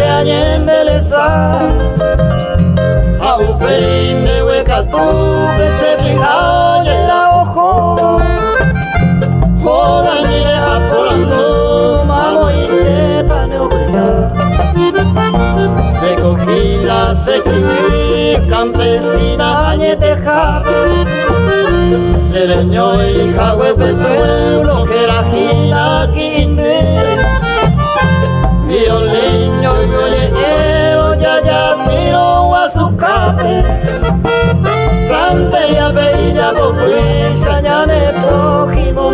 de allá en Beleza, ao pei meu ecatu, becerri la ojo, jodan y deja polando, malo y teta neobrega, se cogida, se quiní, campesina, añeteja, sereño y jagüe pueblo, que era aquí, Santeia berrirako Luis Añane progimo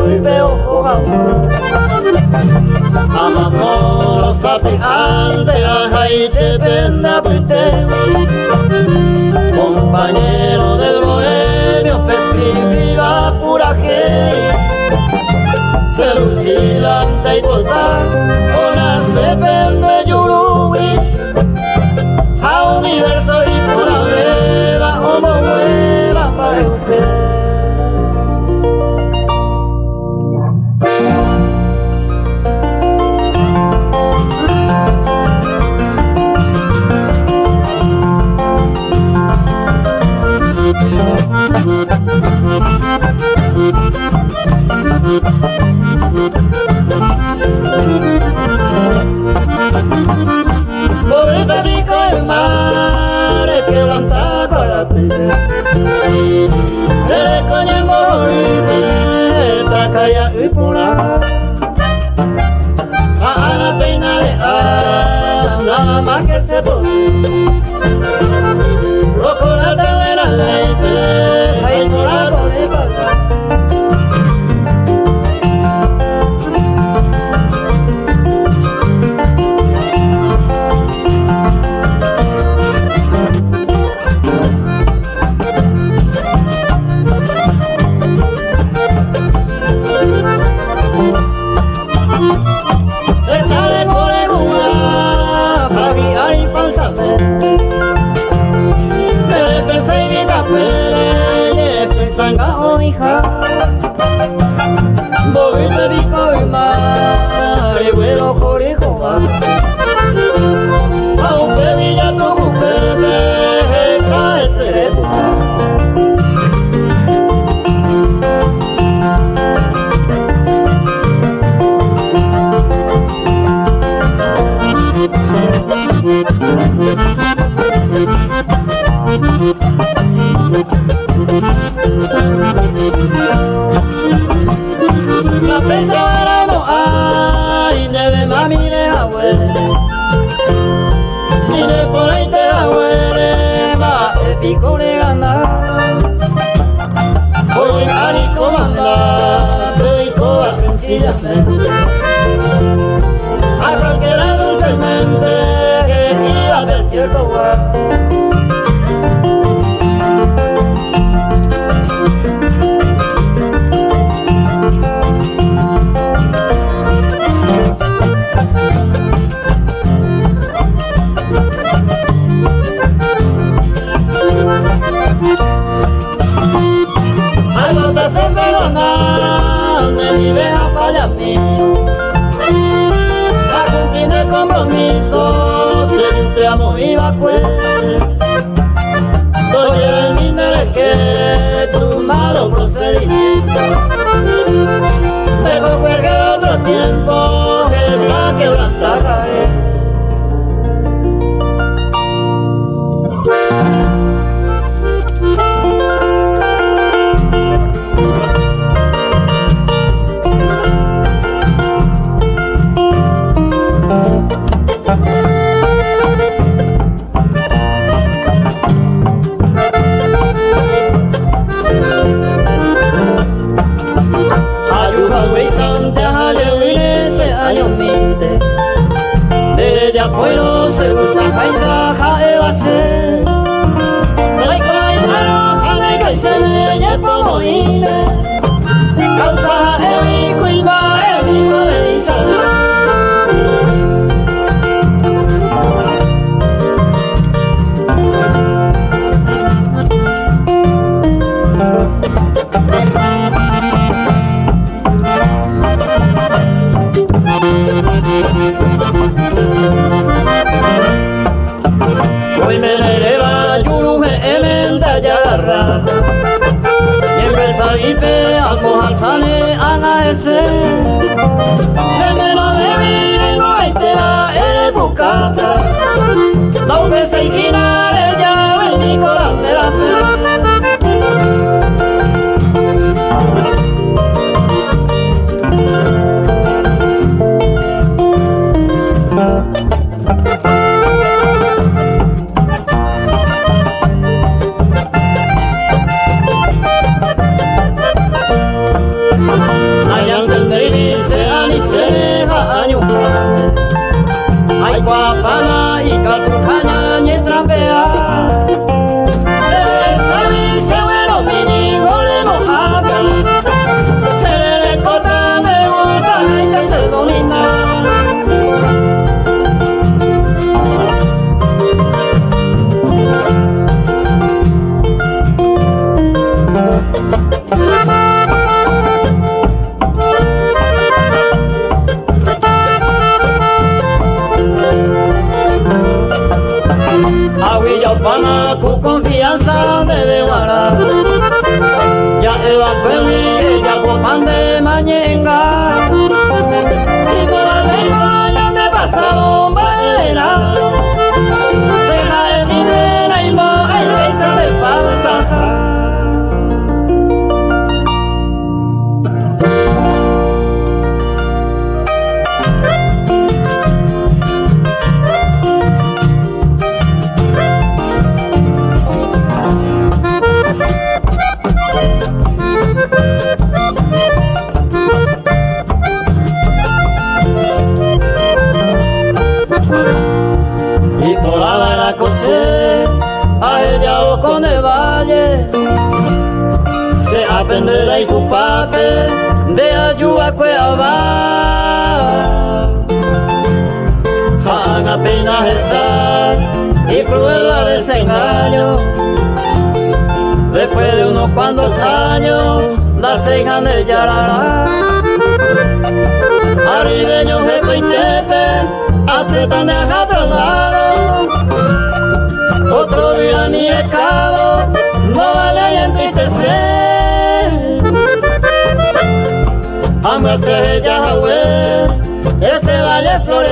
volveo gaur Amako zatik aldera jaite penda Compañero del bohemio prescribía pura gel Se y volta 回头 Se me la bebida y no hay tela, eres bucata. La UPC y el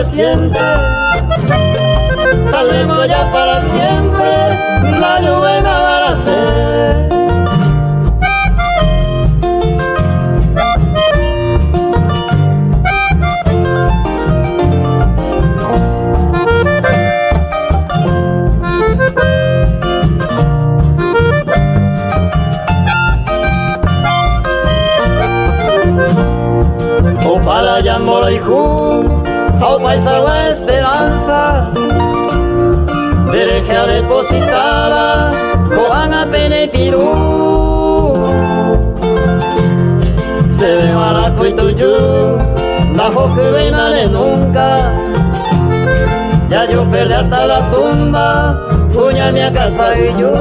siente. Tal vez ya para siempre la nube me abaracé. Para allá mora y esperanza, deje a depositada, coana pene piru. Se ve maraco y tuyo, bajo que venale nunca, ya yo perdí hasta la tumba, puña mi casa y yo.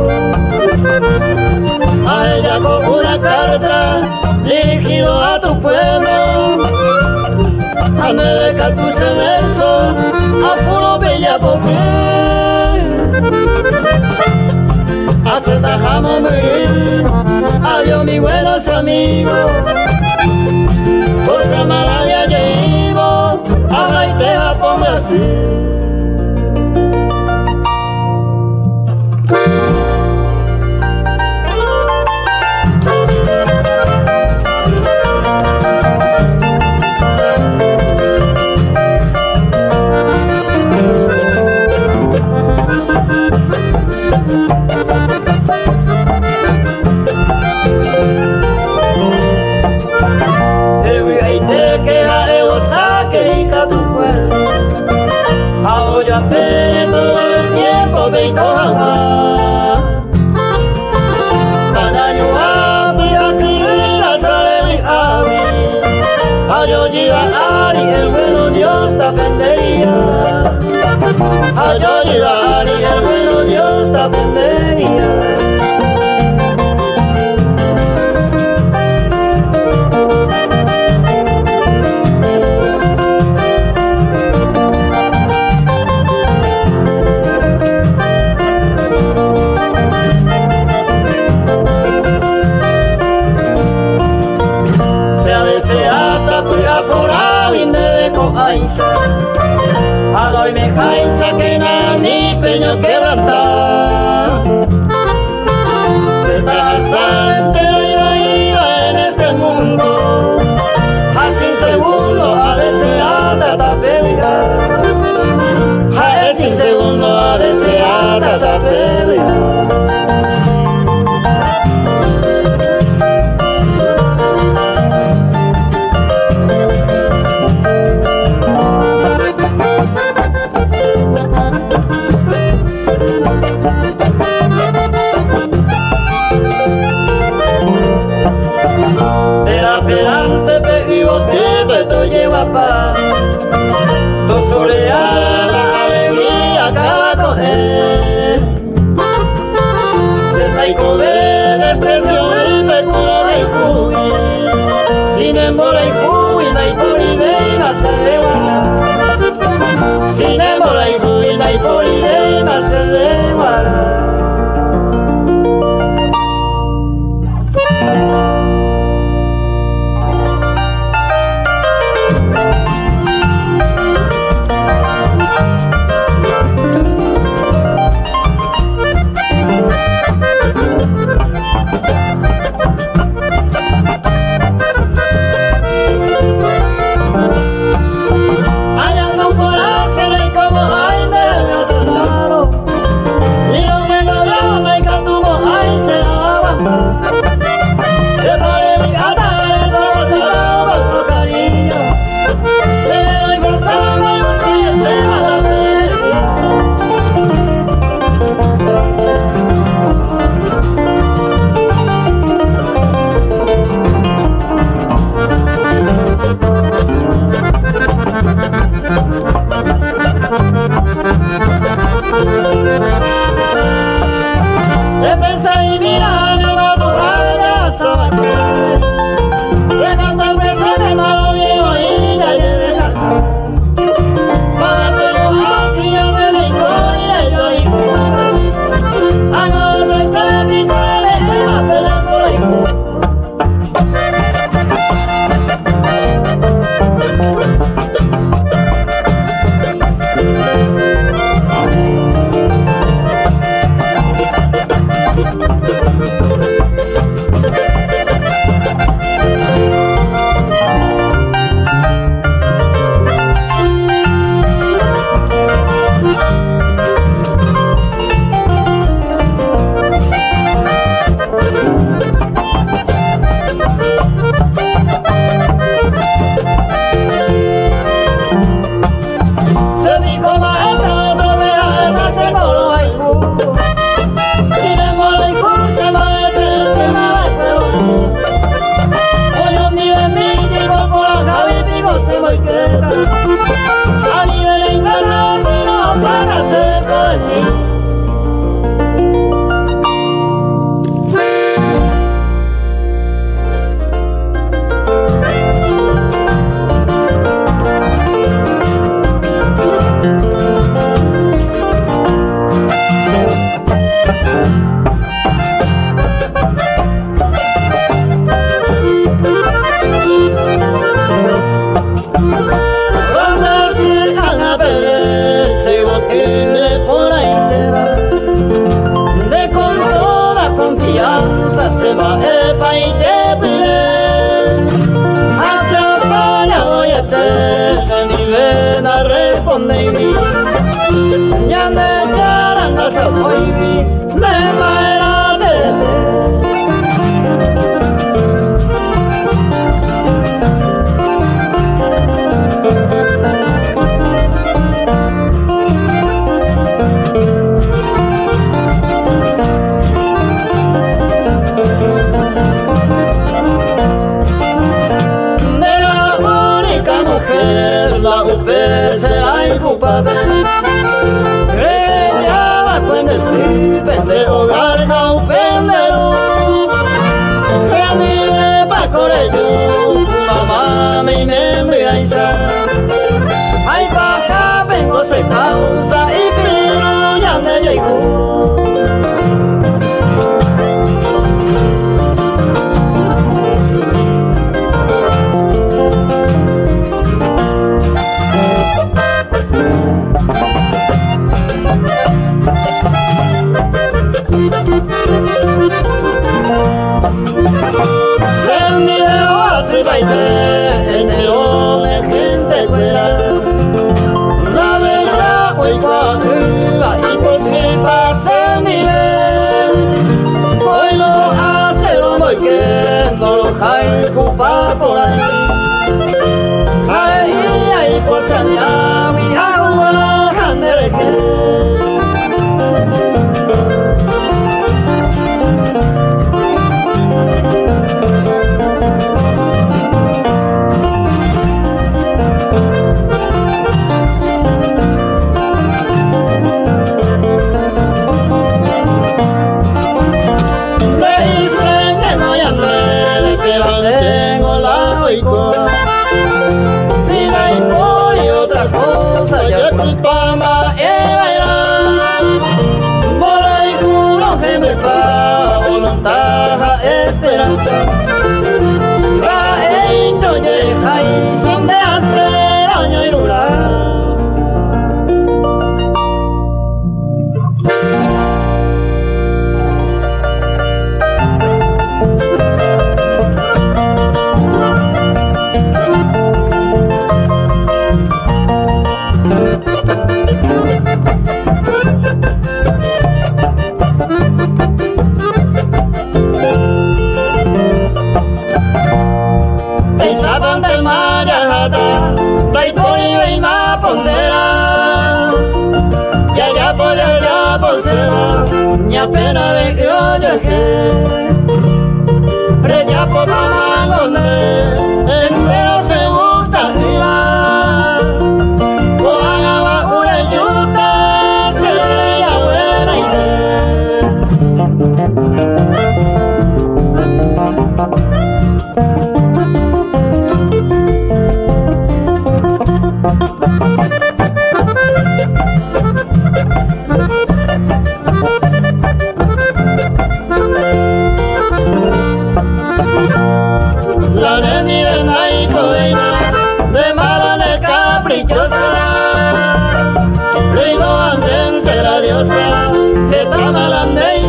A ella con una carta dirigido a tu pueblo, a nueve cactus en verso, a puro bella porque acertajamos morir, adiós mis buenos amigos, cosa maravilla llevo, habla y teja por Brasil. apenas el tiempo de Icohamá. Manayuá, mira que sale mi ave. Ayo llega Ari, el bueno Dios te bendería. Ayo llega Ari, el bueno Dios te bendería. Ai, só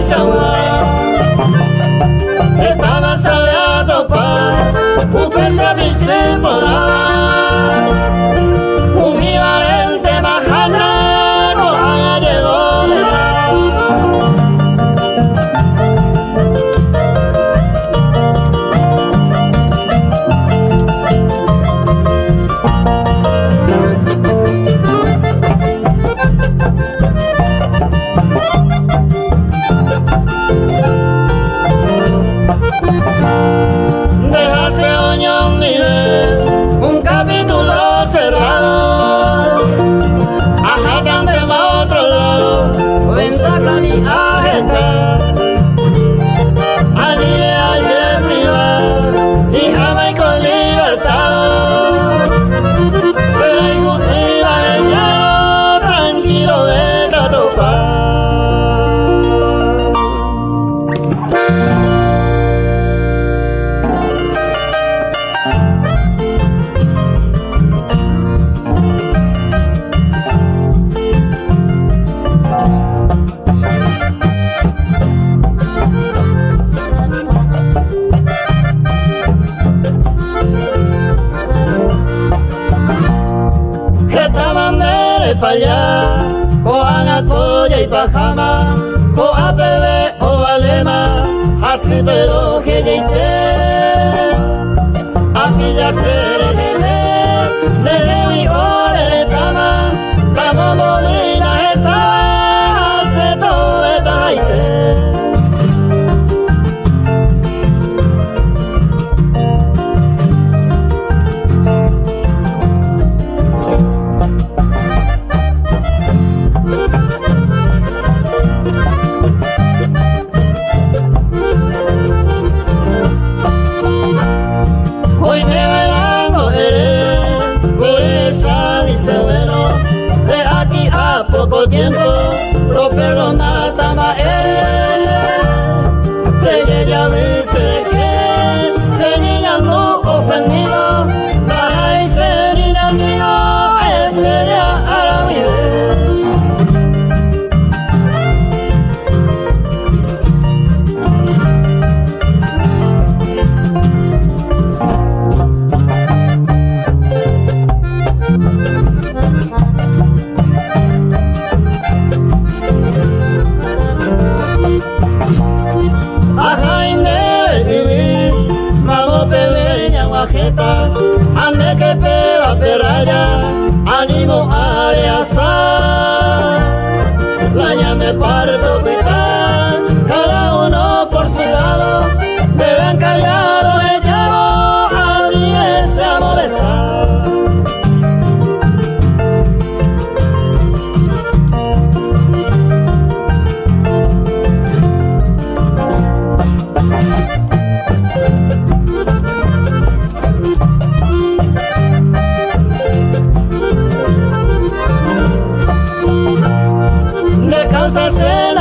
la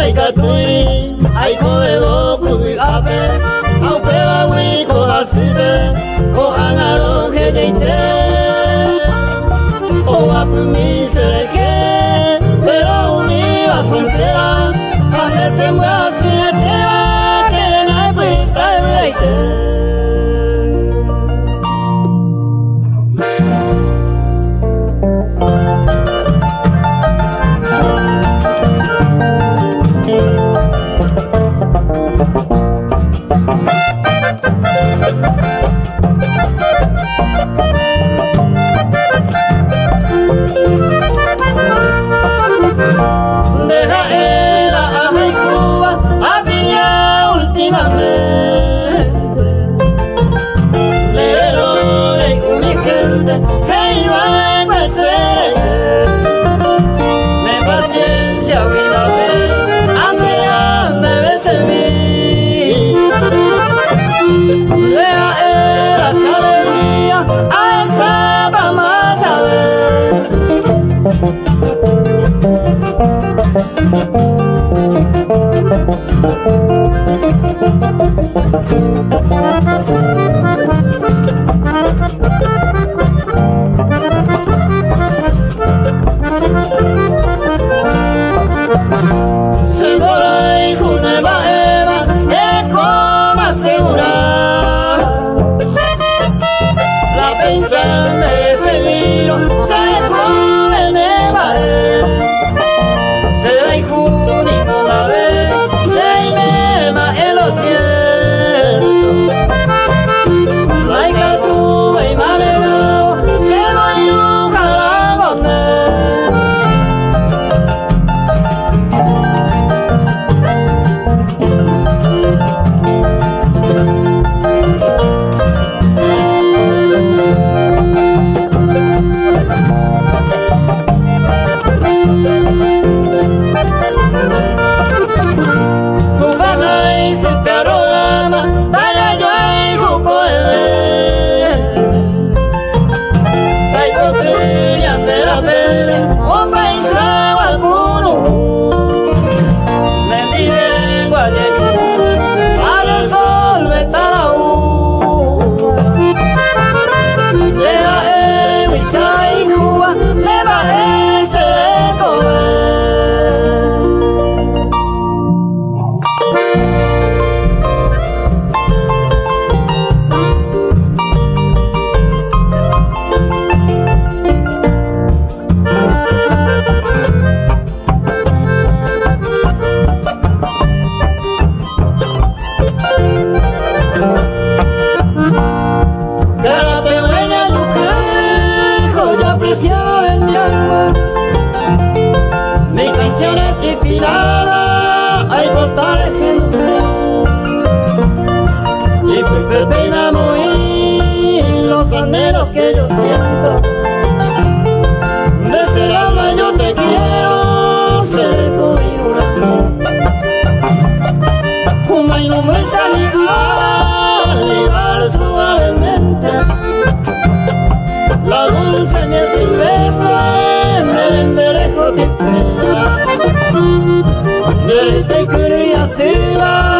ai katui, ai koe o kui aikatui aiko edo kubi gabe hau peba hui kohazite kohangaro gedeite oapu mi sereke pero uni a Hace se mueve 哦。Pena muy los anhelos que yo siento. Desde el alma yo te quiero, Uma y no me salí a llevar suavemente la dulce miel silvestre me embelejo de espera. Desde que se va,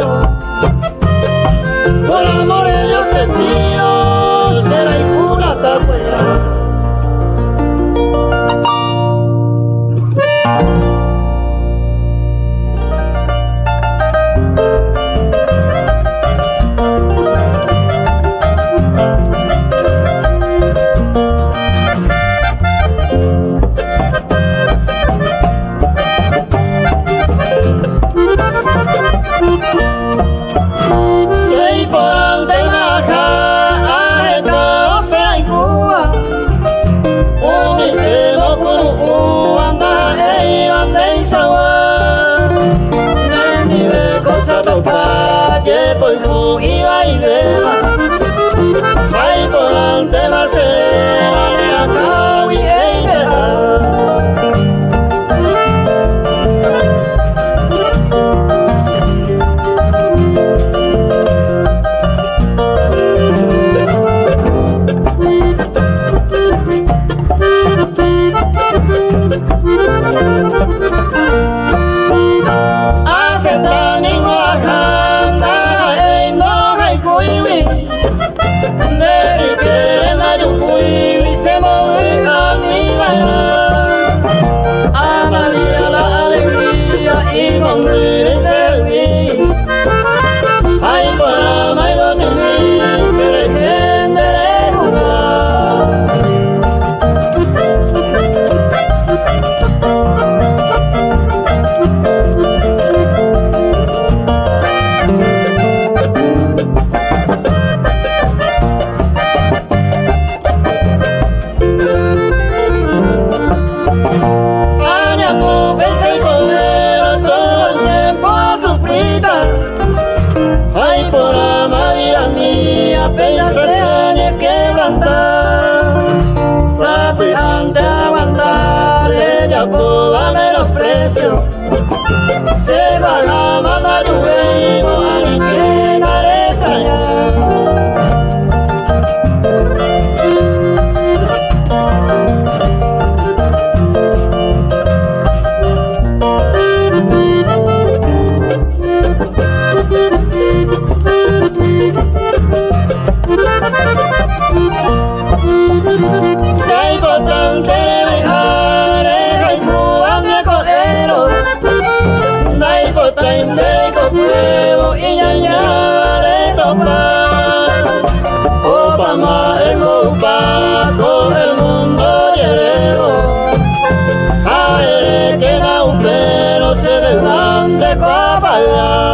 el Ai, ai.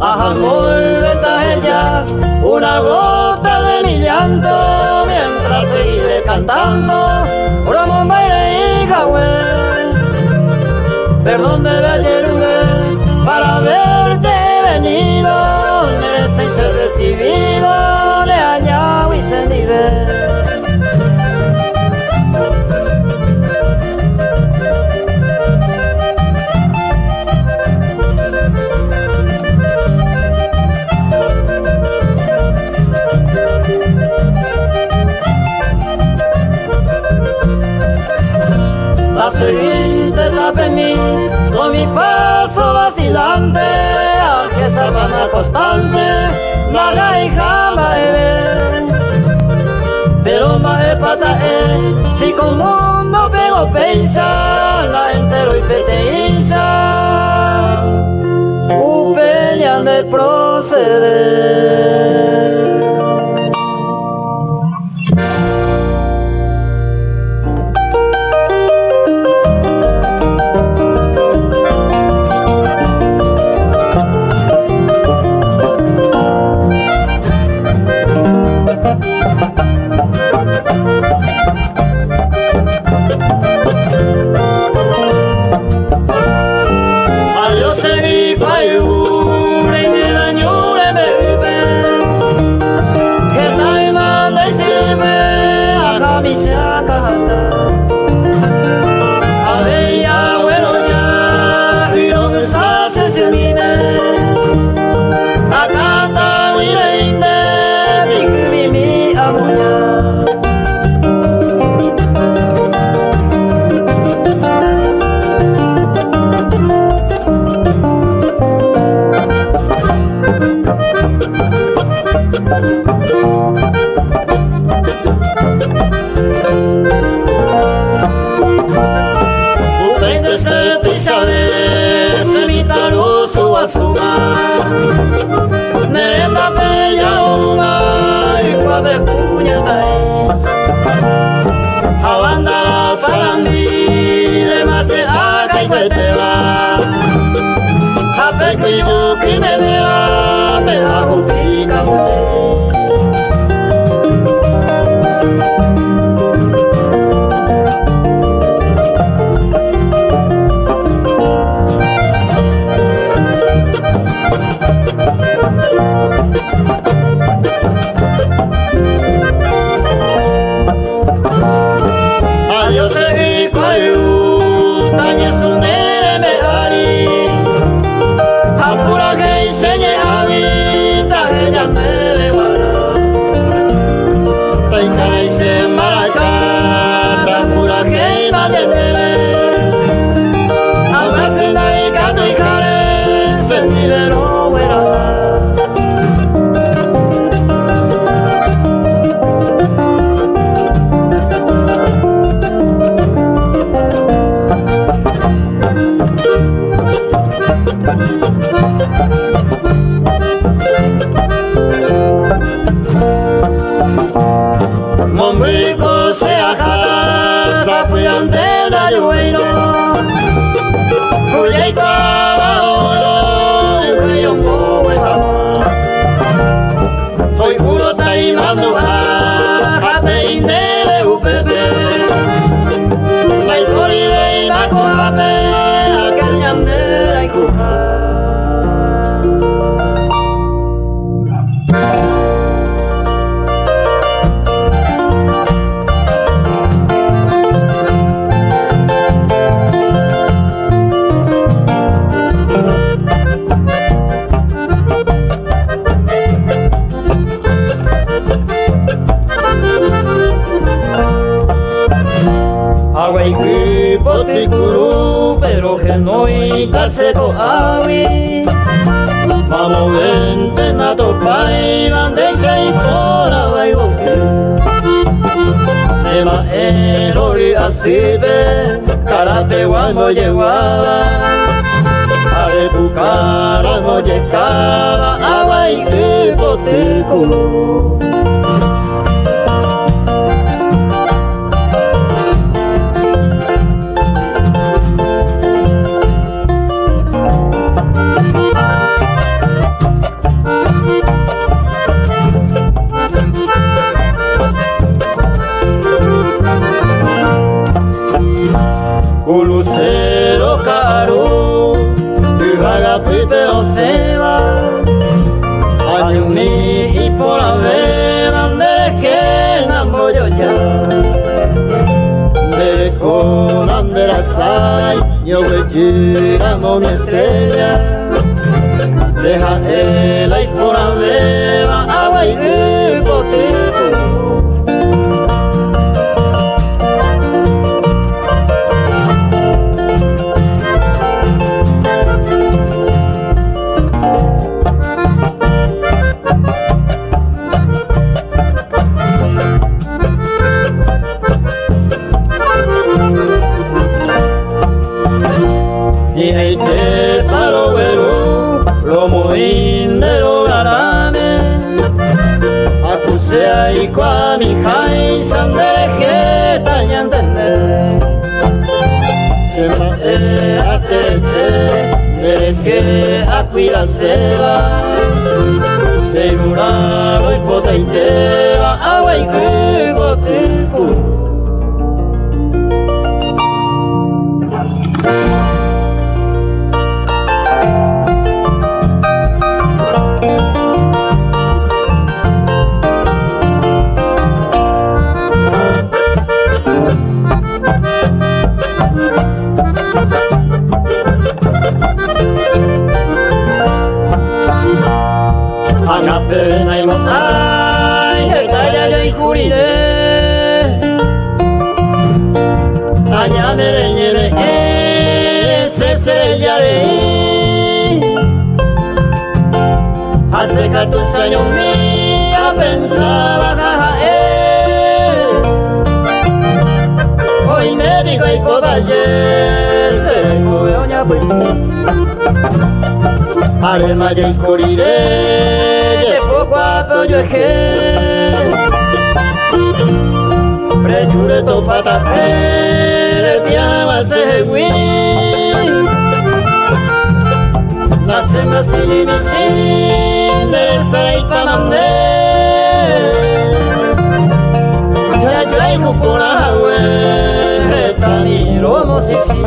Ajá, vuelve ella, una gota de mi llanto, mientras sigue cantando, una bomba y Perdón de ayer para verte venido, ser recibido sufrinte mí, do mi paso vacilante al que sabana constante la hija maeve pero mae pata es, si con mundo veo pensa la entero y peteinsa upelian de proceder hace 14 años mía pensaba caer. Hoy me digo y cobayese, coña pues. Arema y curiré, de poco apoyo eje. Prejure tu patapé, te amase, güey. Nasce, nasce, nasce mandere, sarai pa mandere. Jai jai no kora hawe, tani romo sisi.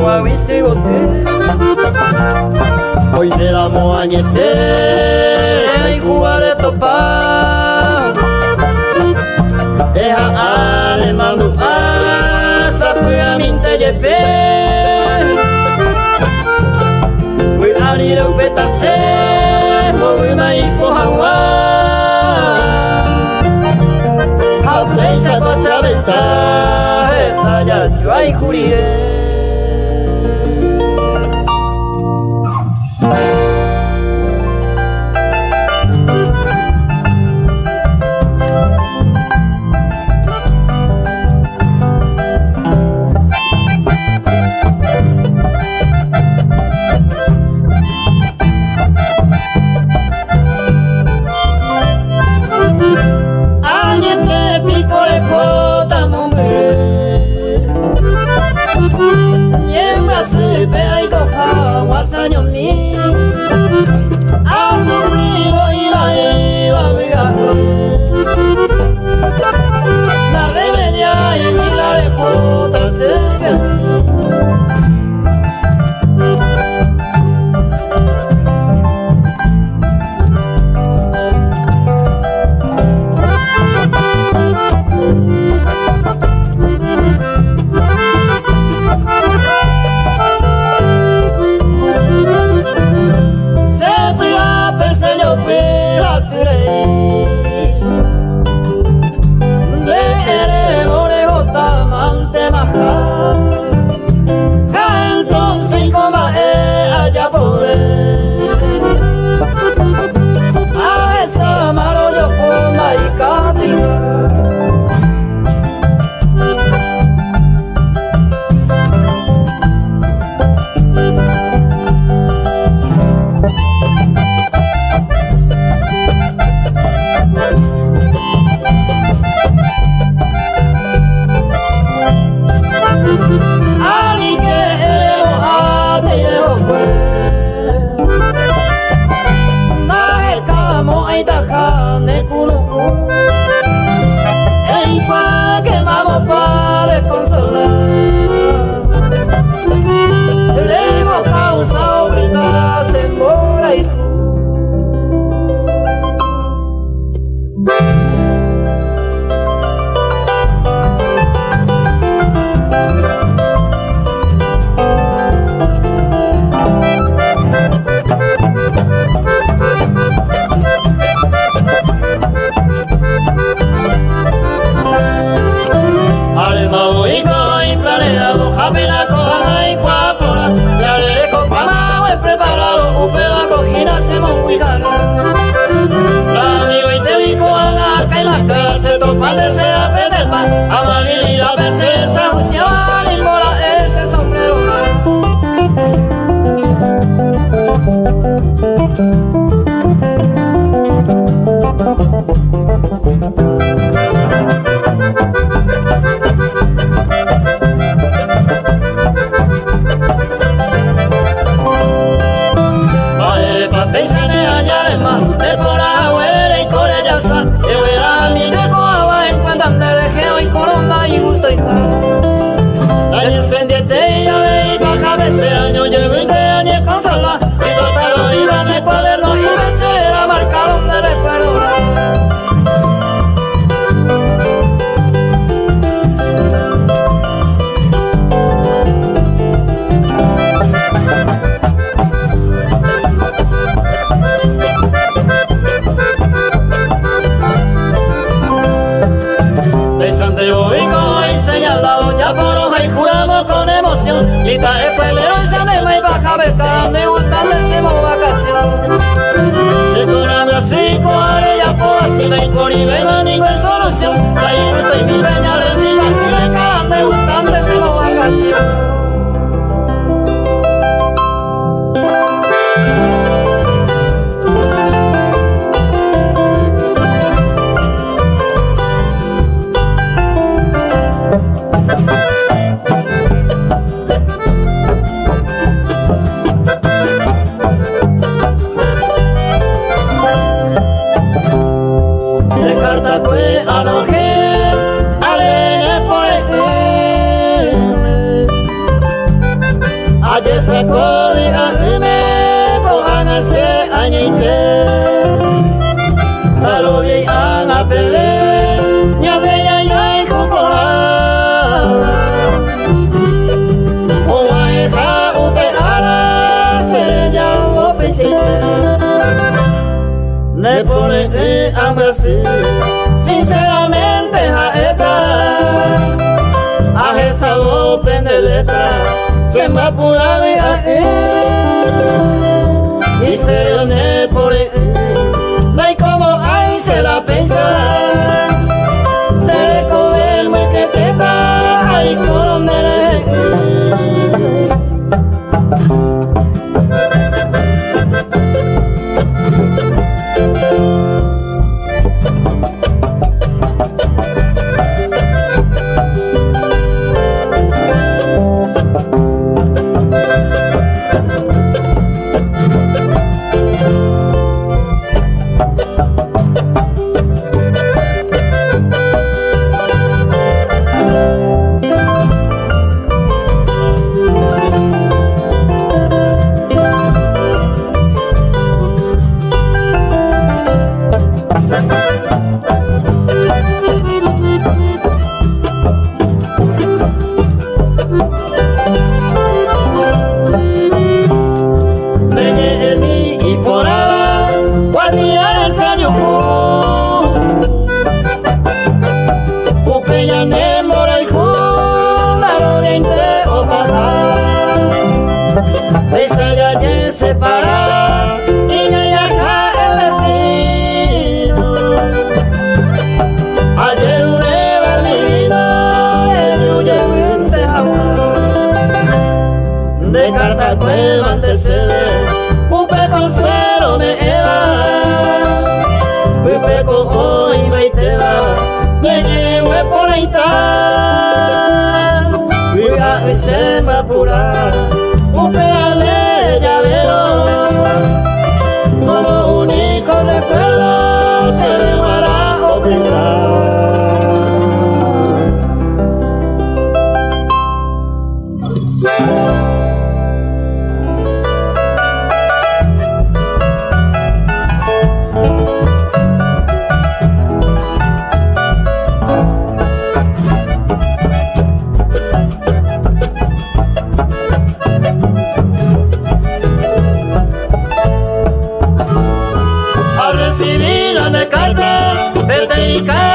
moi, oui, hoy ok. Oivera moa niete, iguale topa. Eha ale mandu a, sapura minte yepe. Ui arira upeta se, movi mai pohawa. Hau teisa pasareta, eta jatioa ikurie.